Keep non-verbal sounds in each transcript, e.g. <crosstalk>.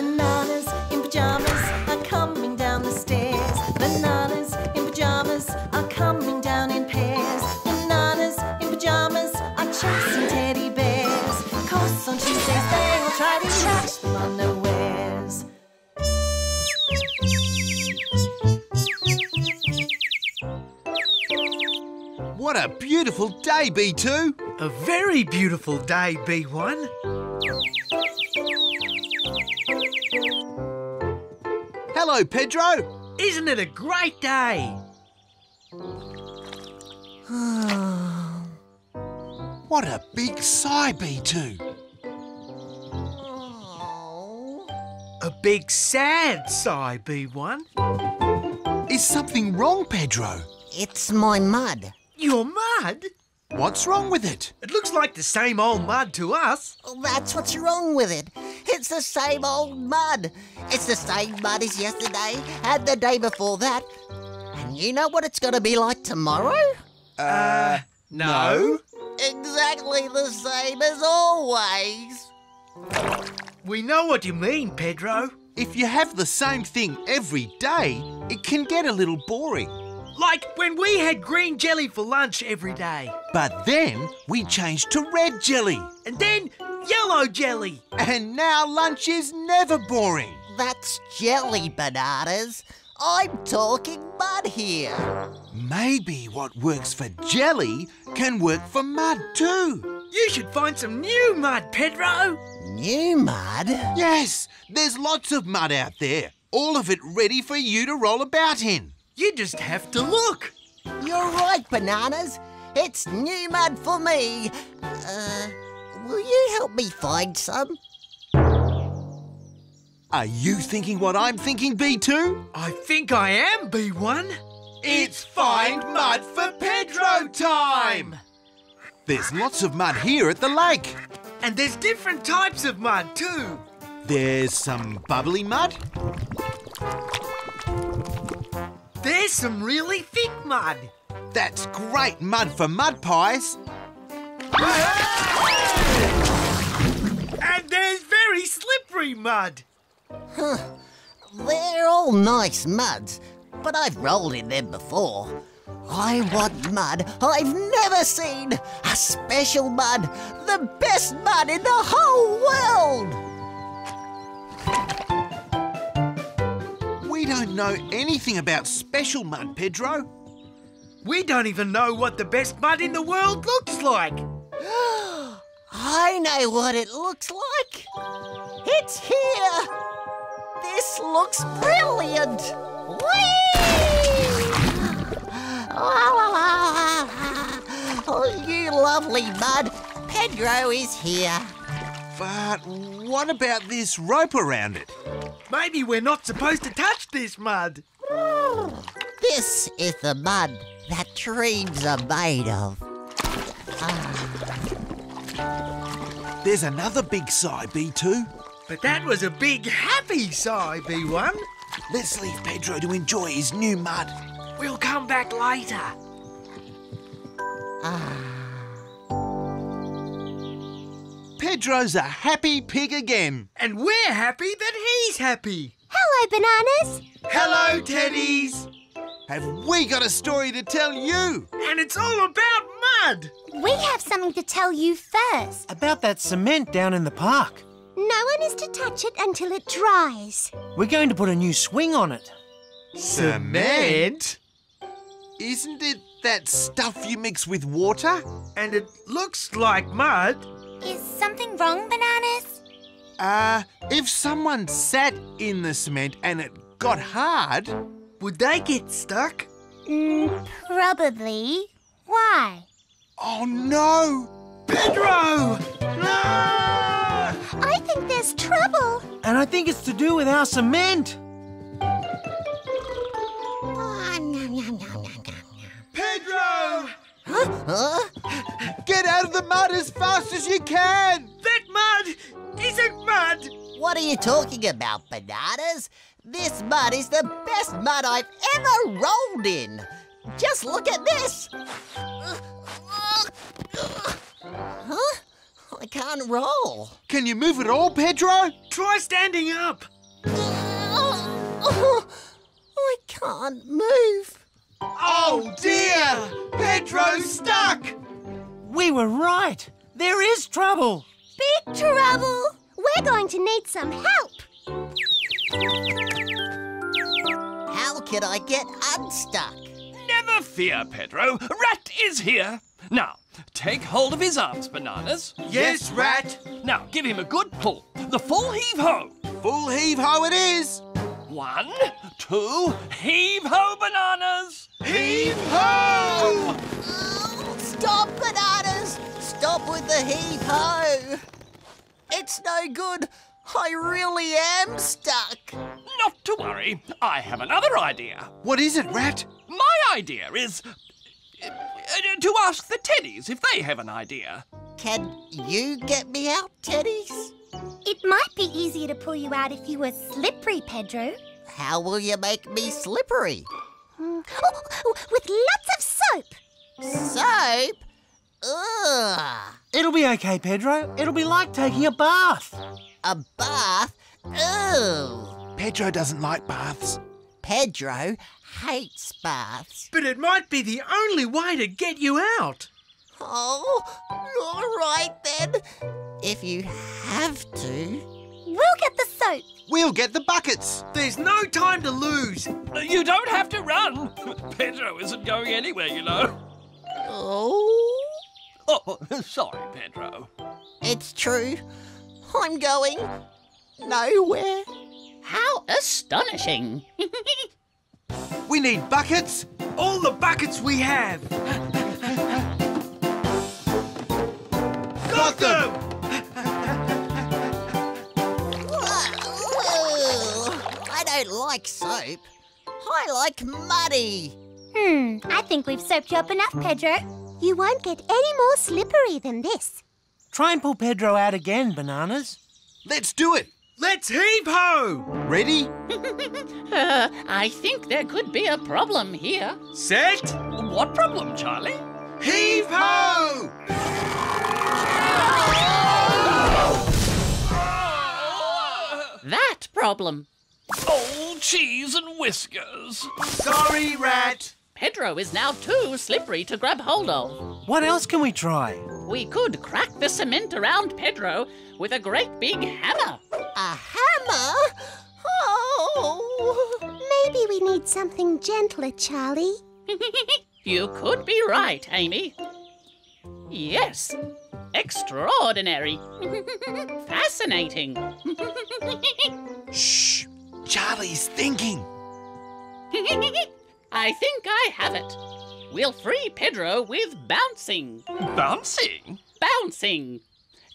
Bananas in pajamas are coming down the stairs. Bananas in pajamas are coming down in pairs. Bananas in pajamas are chasing teddy bears. Cause on Tuesdays they will try to catch them unawares. What a beautiful day, B2. A very beautiful day, B1. Hello, Pedro. Isn't it a great day? <sighs> What a big sigh, B2. A big sad sigh, B1. Is something wrong, Pedro? It's my mud. Your mud? What's wrong with it? It looks like the same old mud to us. That's what's wrong with it. It's the same old mud. It's the same mud as yesterday and the day before that. And you know what it's going to be like tomorrow? Uh, no. Exactly the same as always. We know what you mean, Pedro. If you have the same thing every day, it can get a little boring. Like when we had green jelly for lunch every day. But then we changed to red jelly. And then yellow jelly. And now lunch is never boring. That's jelly bananas. I'm talking mud here. Maybe what works for jelly can work for mud too. You should find some new mud, Pedro. New mud? Yes, there's lots of mud out there. All of it ready for you to roll about in. You just have to look. You're right, bananas. It's new mud for me. Uh, will you help me find some? Are you thinking what I'm thinking, B2? I think I am, B1. It's Find Mud for Pedro time! There's lots of mud here at the lake. And there's different types of mud too. There's some bubbly mud. There's some really thick mud. That's great mud for mud pies. And there's very slippery mud. Huh. They're all nice muds, but I've rolled in them before. I want mud I've never seen. A special mud. The best mud in the whole world. Don't know anything about special mud, Pedro. We don't even know what the best mud in the world looks like. <gasps> I know what it looks like. It's here. This looks brilliant. Whee! Oh, <gasps> you lovely mud. Pedro is here. But what about this rope around it? Maybe we're not supposed to touch this mud. This is the mud that dreams are made of. There's another big sigh, B2. But that was a big happy sigh, B1. Let's leave Pedro to enjoy his new mud. We'll come back later. Ah. Pedro's a happy pig again. And we're happy that he's happy. Hello, bananas. Hello, teddies. Have we got a story to tell you? And it's all about mud. We have something to tell you first. About that cement down in the park. No one is to touch it until it dries. We're going to put a new swing on it. Cement? Isn't it that stuff you mix with water? And it looks like mud. Is something wrong, bananas? Uh, if someone sat in the cement and it got hard, Would they get stuck? Mm, probably. Why? oh no! Pedro! No! I think there's trouble. And I think it's to do with our cement. Ah, nom, nom, nom, nom, nom. Pedro! Huh? Get out of the mud as fast as you can! That mud isn't mud. What are you talking about, bananas? This mud is the best mud I've ever rolled in. Just look at this. Huh? I can't roll. Can you move at all, Pedro? Try standing up. Oh, I can't move. Oh dear! Pedro's stuck! We were right. There is trouble. Big trouble! We're going to need some help. How can I get unstuck? Never fear, Pedro. Rat is here. Now, take hold of his arms, Bananas. Yes, Rat. Now, give him a good pull. The full heave-ho. Full heave ho it is! One, two, heave-ho, Bananas. Heave Stop with heave ho! It's no good. I really am stuck. Not to worry. I have another idea. What is it, Rat? My idea is uh, uh, to ask the Teddies if they have an idea. Can you get me out, Teddies? It might be easier to pull you out if you were slippery, Pedro. How will you make me slippery? Mm. Oh, with lots of soap. Soap? Ugh. It'll be okay, Pedro. It'll be like taking a bath. A bath? Ew. Pedro doesn't like baths. Pedro hates baths. But it might be the only way to get you out. Oh, all right then. If you have to. We'll get the soap. We'll get the buckets. There's no time to lose. You don't have to run. <laughs> Pedro isn't going anywhere, you know. Oh, Oh, <laughs> sorry, Pedro. it's true. I'm going nowhere. How astonishing! <laughs> We need buckets. All the buckets we have. Got them! I don't like soap. I like muddy. Hmm, I think we've soaped you up enough, Pedro. You won't get any more slippery than this. Try and pull Pedro out again, Bananas. Let's do it. Let's heave ho! Ready? Uh, <laughs> I think there could be a problem here. Set, What problem, Charlie? heave ho! That problem. Oh, cheese and whiskers. Sorry, Rat. Pedro is now too slippery to grab hold of. What else can we try? We could crack the cement around Pedro with a great big hammer. A hammer? Oh. Maybe we need something gentler, Charlie. <laughs> you could be right, Amy. Yes. Extraordinary. <laughs> Fascinating. <laughs> Shh. Charlie's thinking. I think I have it. We'll free Pedro with bouncing. Bouncing? Bouncing.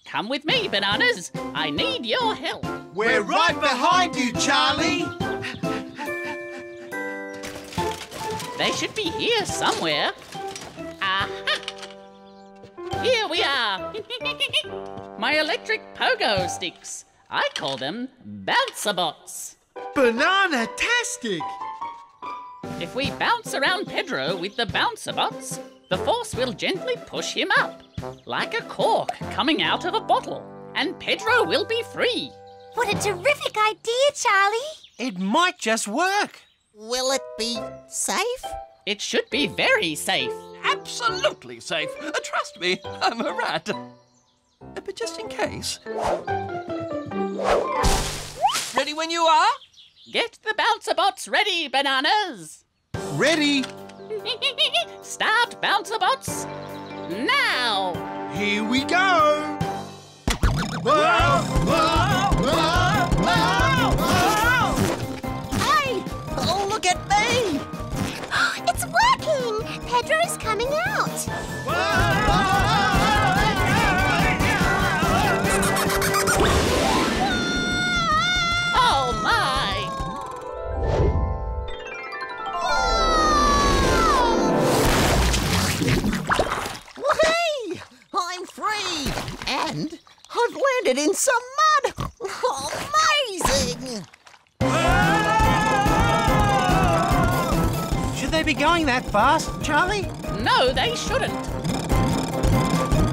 Come with me, Bananas. I need your help. We're right behind you, Charlie. They should be here somewhere. Aha! Here we are. <laughs> My electric pogo sticks. I call them bouncer bots. Banana-tastic. If we bounce around Pedro with the bouncer bots, the force will gently push him up, like a cork coming out of a bottle, and Pedro will be free. What a terrific idea, Charlie. It might just work. Will it be safe? It should be very safe. Absolutely safe. Uh, trust me, I'm a rat. Uh, But just in case. Ready when you are? Get the bouncer bots ready, bananas! Ready? <laughs> Start bouncer bots now! Here we go. Whoa, whoa, whoa, whoa, whoa. Hey! Oh, look at me! <gasps> it's working. Pedro's coming out. Landed in some mud! Amazing! Should they be going that fast, Charlie? No, they shouldn't.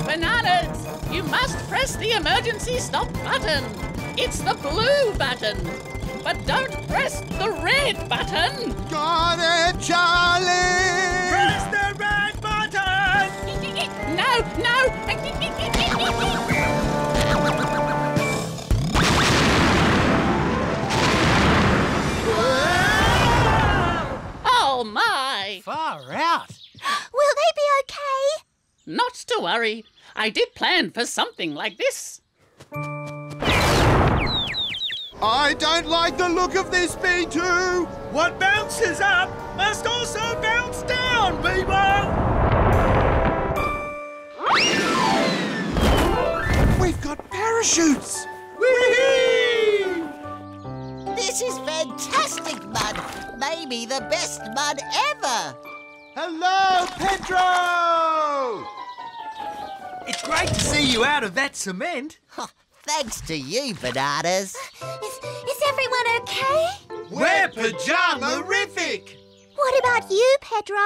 Bananas, you must press the emergency stop button. It's the blue button. But don't press the red button. Got it, Charlie! To worry. I did plan for something like this. I don't like the look of this, B2! What bounces up must also bounce down, people! We've got parachutes! Whee! This is fantastic mud. Maybe the best mud ever. Hello, Pedro! It's great to see you out of that cement. Huh, Thanks to you, bananas. Is, is everyone okay? We're pajama-rific! What about you, Pedro?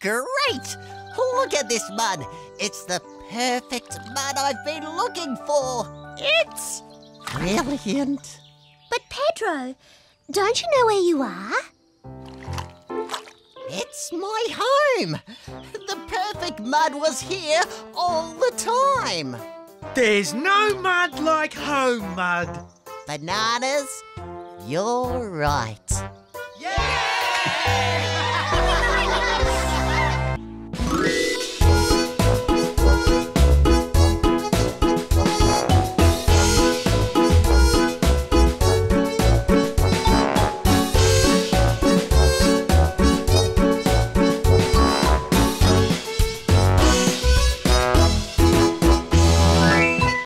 Great! Look at this mud. It's the perfect mud I've been looking for. It's brilliant. But Pedro, don't you know where you are? It's my home. The perfect mud was here all the time. There's no mud like home mud. Bananas, you're right. Yay!